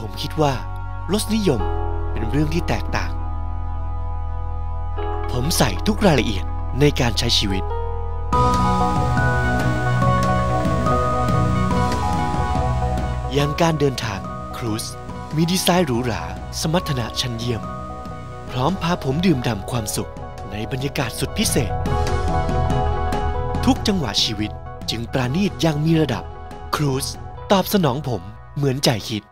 ผมคิดว่ารสนิยมเป็นเรื่องที่แตกต่าง ผมใส่ทุกรายละเอียดในการใช้ชีวิต อย่างการเดินทางครูซมีดีไซน์หรูหรา สมรรถนะชั้นเยี่ยม พร้อมพาผมดื่มด่ำความสุขในบรรยากาศสุดพิเศษ ทุกจังหวะชีวิตจึงปราณีตอย่างมีระดับ ครูซตอบสนองผมเหมือนใจคิด